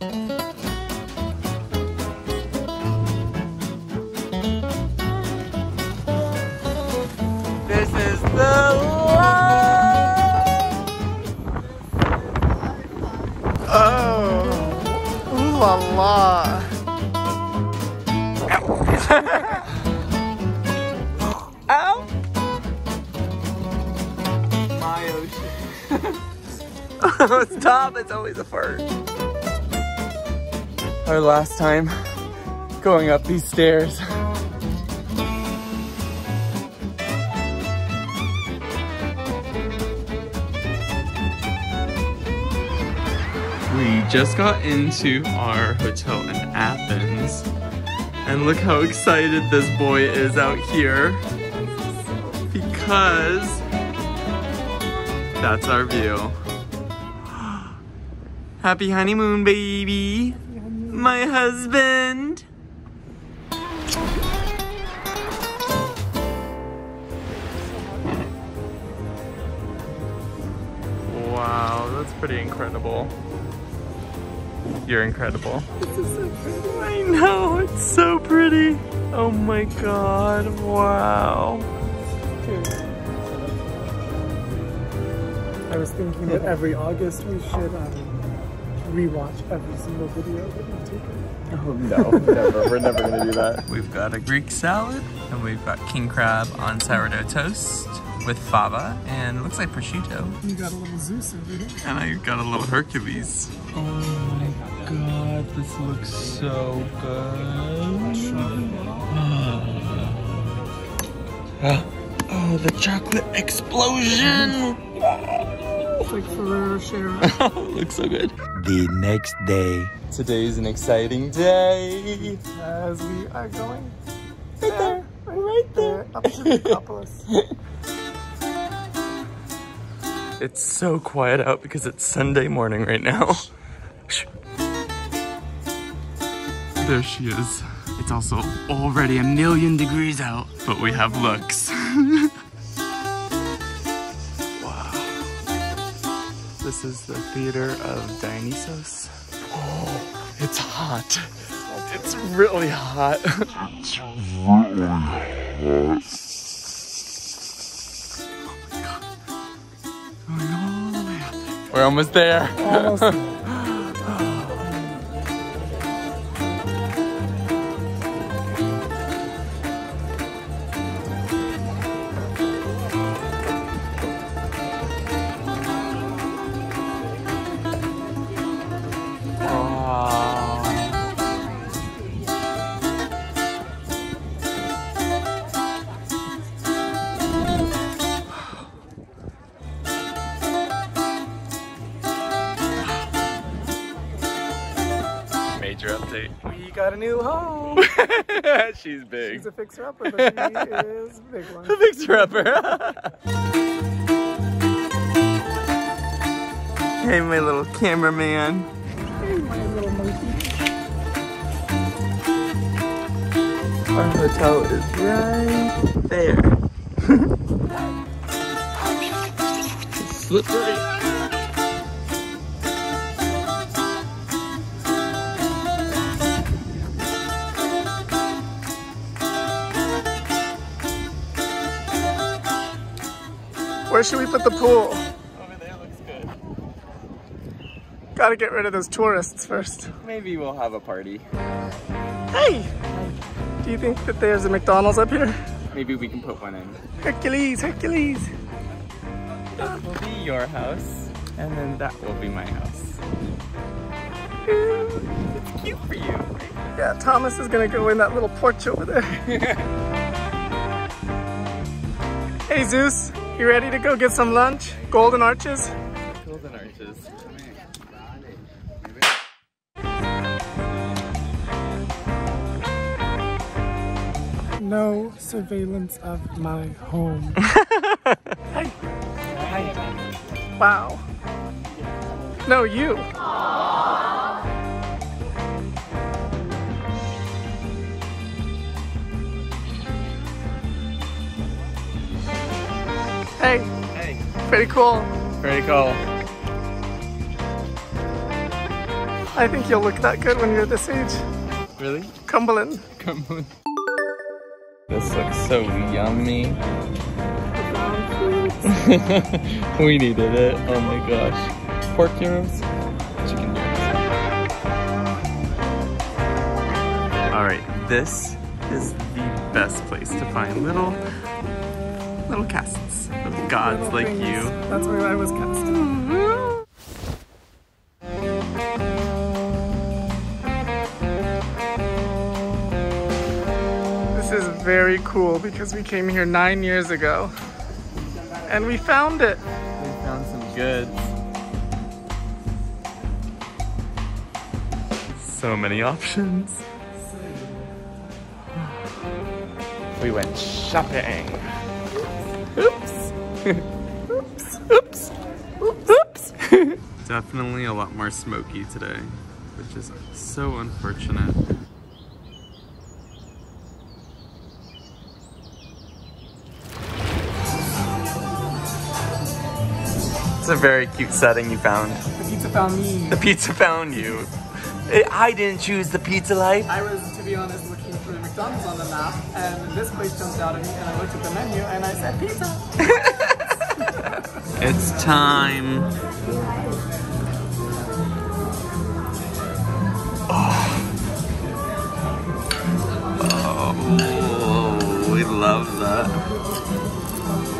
This is the love. Oh, ooh la la. Ow. Oh. My ocean. Stop, it's always a first. Last time going up these stairs. We just got into our hotel in Athens. And look how excited this boy is out here. Because that's our view. Happy honeymoon, baby. My husband. Wow, that's pretty incredible. You're incredible. This is so pretty. I know, it's so pretty. Oh my god, wow. I was thinking that every August we should um, rewatch every single video that we've taken. Oh no, never. We're never gonna do that. We've got a Greek salad, and we've got king crab on sourdough toast with fava, and it looks like prosciutto. You got a little Zeus over here. And I got a little Hercules. Oh my god, this looks so good. Oh, the chocolate explosion! It's like Ferrero Rocher. looks so good. The next day. Today is an exciting day. As we are going Right there, right there up to the Acropolis. It's so quiet out because it's Sunday morning right now. There she is. It's also already a million degrees out, but we have looks. This is the theater of Dionysos. Oh, it's hot. It's really hot. Going all the way up there. We're almost there. Almost. Wow. new home. She's big. She's a fixer-upper, but she is a big one. The fixer upper. hey, my little cameraman. Hey, my little monkey. Our hotel is right there. Slippery. Where should we put the pool? Over there looks good. Gotta get rid of those tourists first. Maybe we'll have a party. Hey! Do you think that there's a McDonald's up here? Maybe we can put one in. Hercules, Hercules. That will be your house, and then that will be my house. It's cute for you. Yeah, Thomas is gonna go in that little porch over there. hey Zeus, you ready to go get some lunch? Golden Arches? Golden arches. No surveillance of my home. hey. Wow. No, you. Hey, Hey, pretty cool. pretty cool. I think you'll look that good when you're this age. Really? Cumberland. Cumberland. This looks so yummy. we needed it. Oh my gosh. Pork gyros, chicken gyros. All right, this is the best place to find little, little casts of gods like you. That's where I was cast. This is very cool because we came here nine years ago and we found it. We found some goods. So many options. We went shopping. Oops. oops. Oops. Oops. Definitely a lot more smoky today, which is so unfortunate. It's a very cute setting you found. The pizza found me. The pizza found you. I didn't choose the pizza life. I was, to be honest, looking for McDonald's on the map and this place jumped out at me and I looked at the menu and I said pizza. It's time. Oh. Oh, we love that.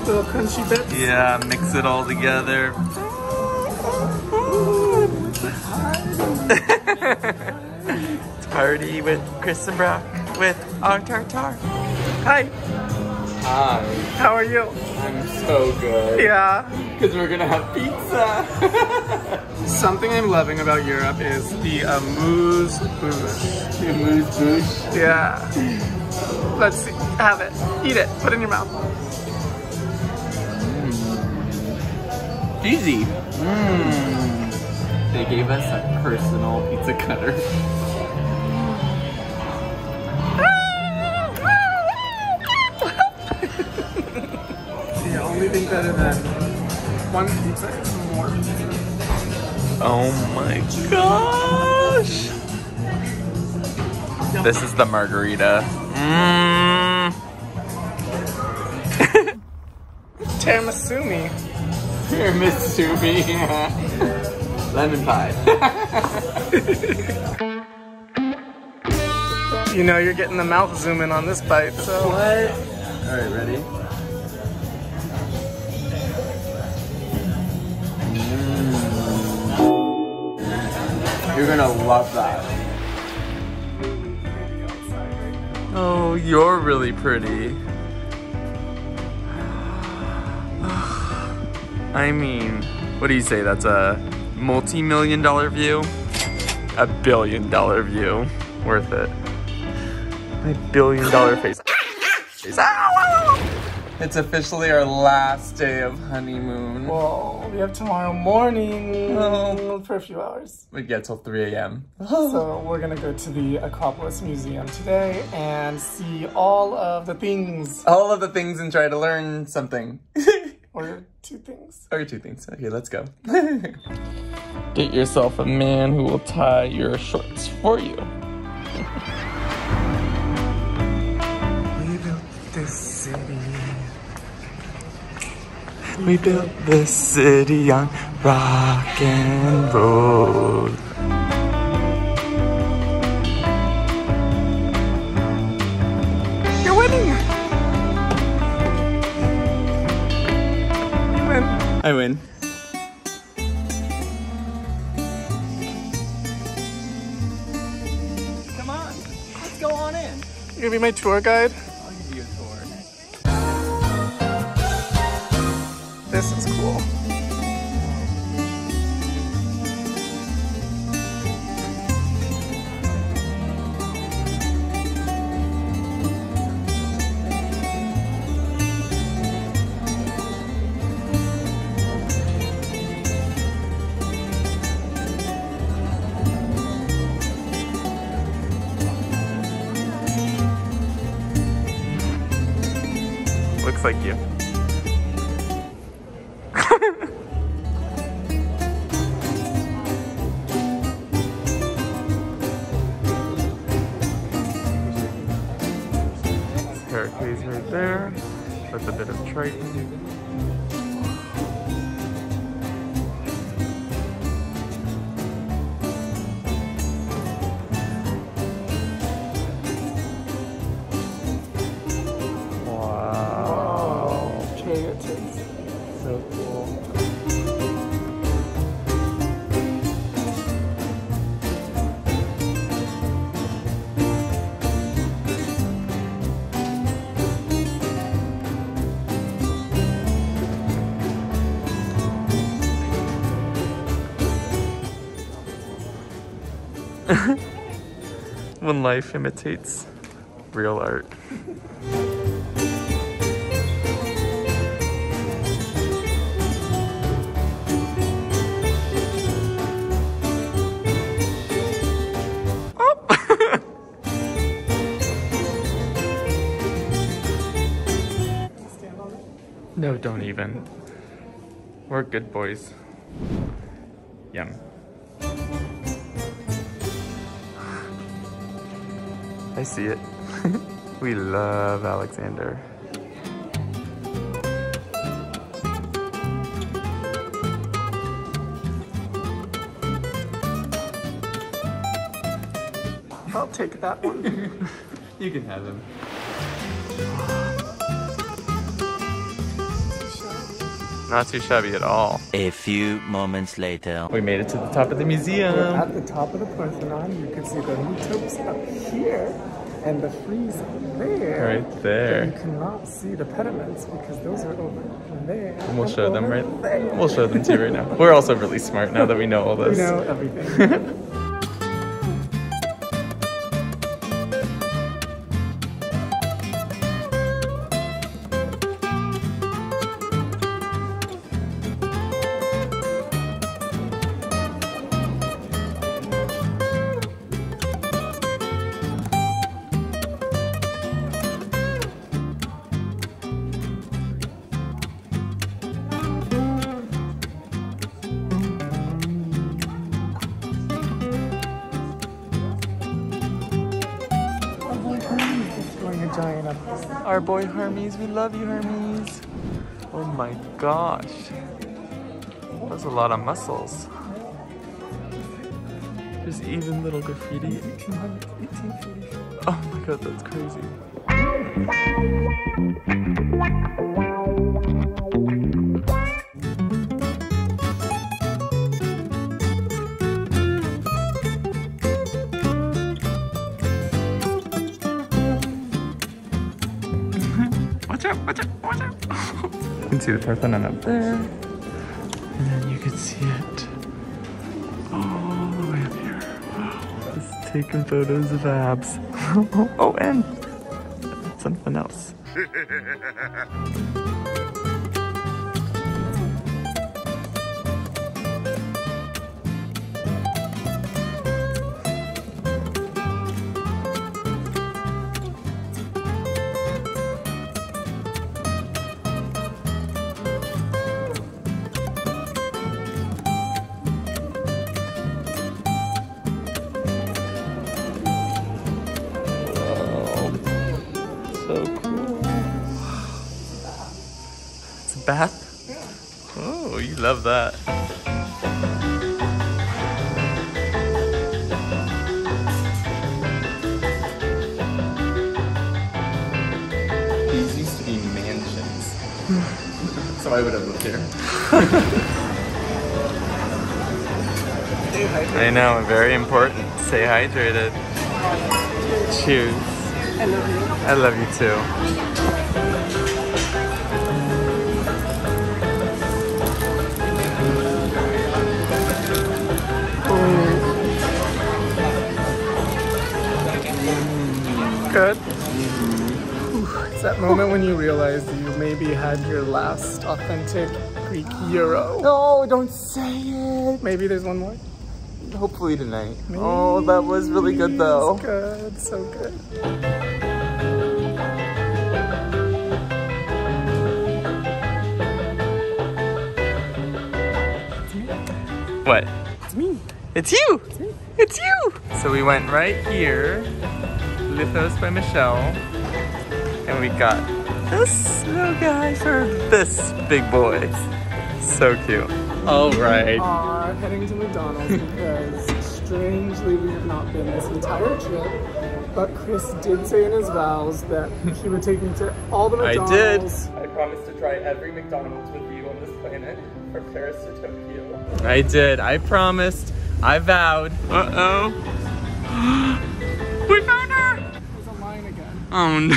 Little crunchy bits. Yeah, mix it all together. It's party with Chris and Brock with our tartar. Hi, Hi, how are you? I'm so good. Yeah. Because we're gonna have pizza. Something I'm loving about Europe is the uh, amuse bouche. Moose boosh. Yeah. Let's see. Have it. Eat it. Put it in your mouth. Mm. Easy. Mmm. They gave us a personal pizza cutter. The only thing better than one pizza is more. Oh my gosh. This is the margherita. Mmm. Tiramisumi. Tiramisumi. Lemon pie. You know you're getting the mouth zooming on this bite, so. What? Alright, ready? You're gonna love that. Oh, you're really pretty. I mean, what do you say? That's a multi-million dollar view? A billion dollar view. Worth it. My billion dollar face. Face. Ah! It's officially our last day of honeymoon. Whoa, we have tomorrow morning Oh. for a few hours. We get till 3 a.m. So we're gonna go to the Acropolis Museum today and see all of the things, All of the things and try to learn something. or two things. or two things. Okay, let's go. Get yourself a man who will tie your shorts for you. We built this city on rock and roll. You're winning! You win. I win. Come on, let's go on in. You're gonna be my tour guide? A bit of when life imitates real art. No, don't even. We're good boys. Yum. I see it. we love Alexander. I'll take that one. You can have him. Not too shabby at all. A few moments later. We made it to the top of the We're museum. at the top of the Parthenon. You can see the metopes up here and the frieze there. Right there. you cannot see the pediments because those are over there. And we'll show them right. there. We'll show them to you right now. We're also really smart now that we know all this. We know everything. Our boy Hermes, we love you, Hermes. Oh my gosh. That's a lot of muscles. There's even little graffiti. 1844. Oh my god, that's crazy. Can see the Parthenon up there. And then you can see it all the way up here. Wow. Just taking photos of abs. oh, and something else. It's a bath? Oh, you love that. These used to be mansions. so I would have lived here. I know, very important. Stay hydrated. Cheers. I love you. I love you too. That moment when you realize you maybe had your last authentic Greek gyro. No, don't say it. Maybe there's one more. Hopefully tonight. Oh, that was really good though. It's good, so good. What? It's me. It's you. It's you. So we went right here, Lithos by Michelle, and we got this little guy for this big boy. So cute. All right. We are heading to McDonald's because strangely we have not been this entire trip. But Chris did say in his vows that he would take me to all the McDonald's. I did. I promised to try every McDonald's with you on this planet from Paris to Tokyo. I did. I promised. I vowed. Uh-oh. we found Oh no.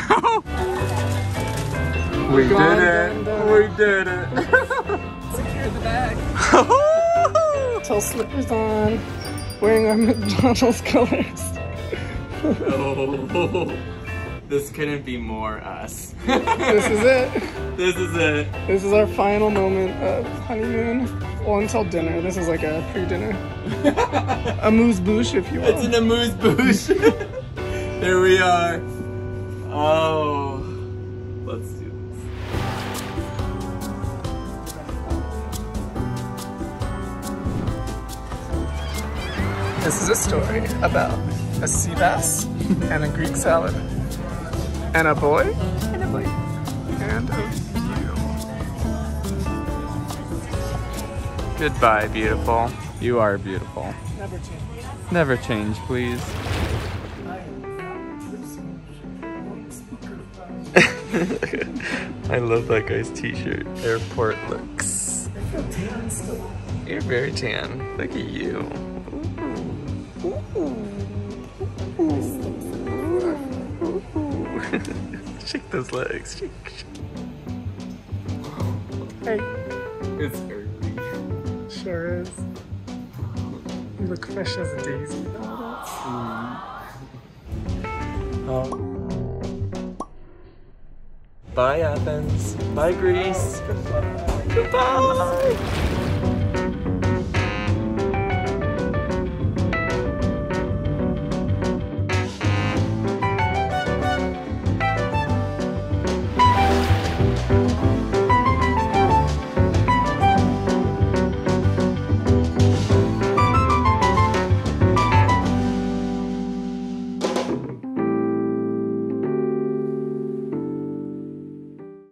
We did it. gone, gone. We did it. Secure the bag. Tell slippers on. Wearing our McDonald's colors. oh, this couldn't be more us. This is it. This is it. This is our final moment of honeymoon. Well, until dinner. This is like a pre-dinner. a moose bouche, if you will. It's an amuse bouche. Here we are. Oh, let's do this. This is a story about a sea bass and a Greek salad and a boy and a boy and a you. Goodbye, beautiful. You are beautiful. Never change. Never change, please. I love that guy's t-shirt. Airport looks. You're very tan. Look at you. Ooh. Ooh. Ooh. shake those legs. Shake, shake. Hey, It's early. sure is. You look fresh as a daisy. Mm. Bye, Athens. Bye, Greece. Goodbye.